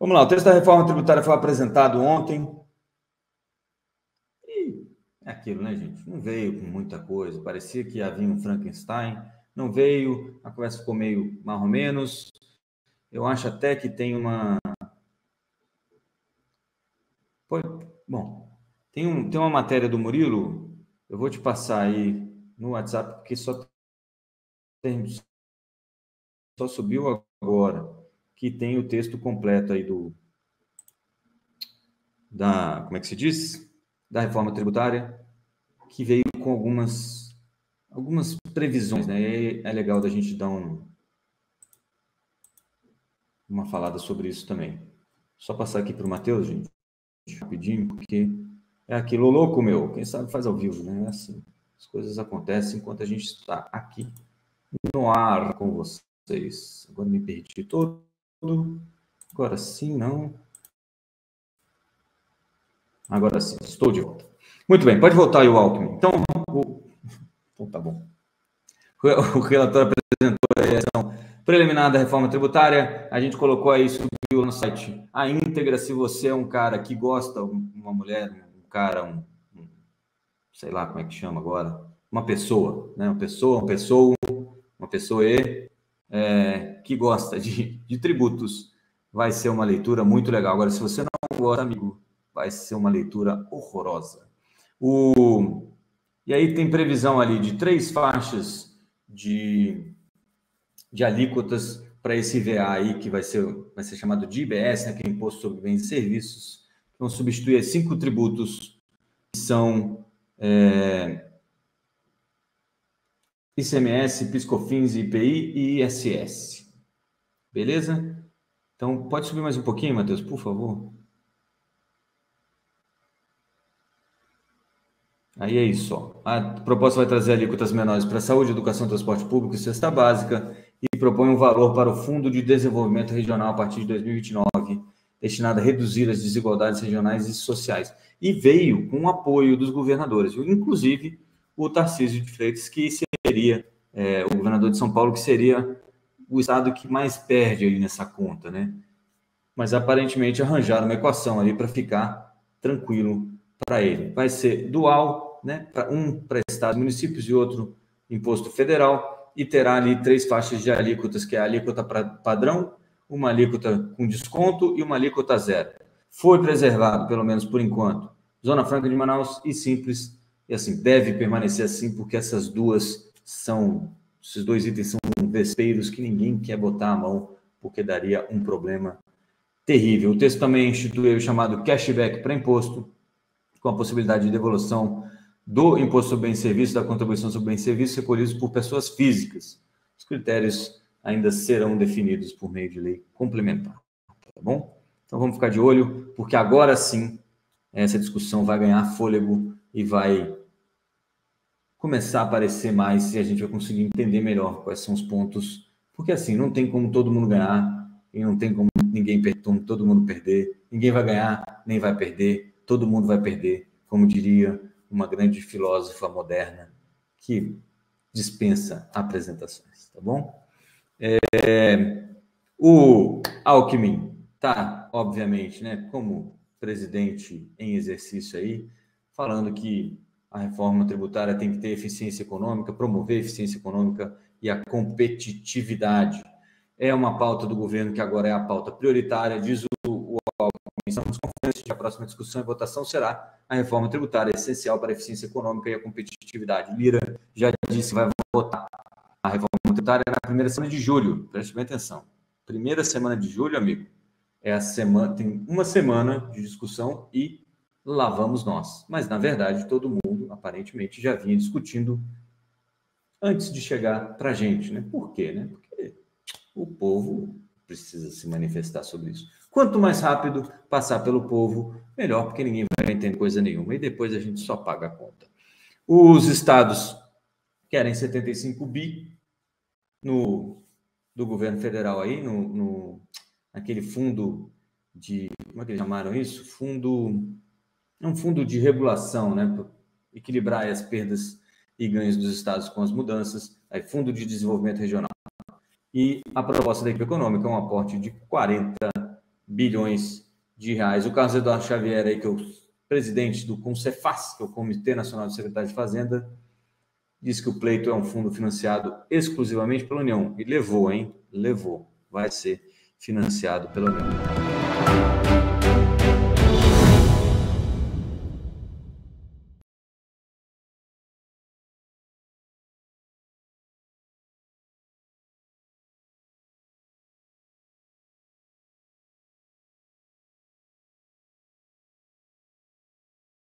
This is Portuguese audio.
Vamos lá, o texto da reforma tributária foi apresentado ontem. E é aquilo, né, gente? Não veio com muita coisa. Parecia que havia um Frankenstein. Não veio, a conversa ficou meio mais ou menos. Eu acho até que tem uma. Bom, tem, um, tem uma matéria do Murilo, eu vou te passar aí no WhatsApp, porque só, tem, só subiu agora que tem o texto completo aí do da como é que se diz da reforma tributária que veio com algumas algumas previsões, né? E é legal da gente dar um, uma falada sobre isso também. Só passar aqui para o Matheus, gente, rapidinho, porque é aquilo louco, meu. Quem sabe faz ao vivo, né? É assim. As coisas acontecem enquanto a gente está aqui no ar com vocês. Agora me perdi todo. Agora sim, não. Agora sim, estou de volta. Muito bem, pode voltar aí o Alckmin. Então, o... então tá bom. O relator apresentou a eleição preliminar da reforma tributária. A gente colocou aí, subiu no site a íntegra. Se você é um cara que gosta, uma mulher, um cara, um, um sei lá como é que chama agora, uma pessoa, né? Uma pessoa, uma pessoa, uma pessoa e é, que gosta de, de tributos, vai ser uma leitura muito legal. Agora, se você não gosta, amigo, vai ser uma leitura horrorosa. O, e aí tem previsão ali de três faixas de, de alíquotas para esse VA aí, que vai ser, vai ser chamado de IBS, né, que é Imposto sobre Bens e Serviços, que vão substituir cinco tributos que são é, ICMS, PiscoFins, IPI e ISS. Beleza? Então, pode subir mais um pouquinho, Matheus, por favor? Aí é isso. A proposta vai trazer alíquotas menores para saúde, educação, transporte público e cesta básica e propõe um valor para o Fundo de Desenvolvimento Regional a partir de 2029, destinado a reduzir as desigualdades regionais e sociais. E veio com o apoio dos governadores, inclusive o Tarcísio de Freitas, que seria é, o governador de São Paulo, que seria o estado que mais perde ali nessa conta, né? Mas aparentemente arranjaram uma equação ali para ficar tranquilo para ele. Vai ser dual, né? Um para estados municípios e outro imposto federal, e terá ali três faixas de alíquotas, que é a alíquota padrão, uma alíquota com desconto e uma alíquota zero. Foi preservado, pelo menos por enquanto, Zona Franca de Manaus e Simples e assim, deve permanecer assim, porque essas duas são, esses dois itens são vespeiros que ninguém quer botar a mão, porque daria um problema terrível. O texto também institui o chamado cashback para imposto, com a possibilidade de devolução do imposto sobre bem e serviço, da contribuição sobre bem e serviço recolhidos por pessoas físicas. Os critérios ainda serão definidos por meio de lei complementar, tá bom? Então vamos ficar de olho, porque agora sim essa discussão vai ganhar fôlego e vai começar a aparecer mais e a gente vai conseguir entender melhor quais são os pontos, porque assim, não tem como todo mundo ganhar e não tem como ninguém todo mundo perder. Ninguém vai ganhar, nem vai perder, todo mundo vai perder, como diria uma grande filósofa moderna que dispensa apresentações, tá bom? É, o Alckmin tá, obviamente, né, como presidente em exercício aí, falando que a reforma tributária tem que ter eficiência econômica, promover a eficiência econômica e a competitividade. É uma pauta do governo que agora é a pauta prioritária, diz o, o Estamos confiantes que a próxima discussão e votação será a reforma tributária, essencial para a eficiência econômica e a competitividade. Lira já disse que vai votar a reforma tributária na primeira semana de julho. Preste bem atenção. Primeira semana de julho, amigo, é a semana, tem uma semana de discussão e lá vamos nós. Mas, na verdade, todo mundo, aparentemente, já vinha discutindo antes de chegar para a gente. Né? Por quê? Né? Porque o povo precisa se manifestar sobre isso. Quanto mais rápido passar pelo povo, melhor, porque ninguém vai entender coisa nenhuma. E depois a gente só paga a conta. Os estados querem 75 bi no, do governo federal aí, no, no, naquele fundo de. Como é que eles chamaram isso? Fundo é um fundo de regulação, né, para equilibrar as perdas e ganhos dos estados com as mudanças, aí fundo de desenvolvimento regional. E a proposta da equipe econômica é um aporte de 40 bilhões de reais. O Carlos Eduardo Xavier, aí, que é o presidente do CONCEFAS, que é o Comitê Nacional de Secretário de Fazenda, disse que o pleito é um fundo financiado exclusivamente pela União. E levou, hein? Levou. Vai ser financiado pela União.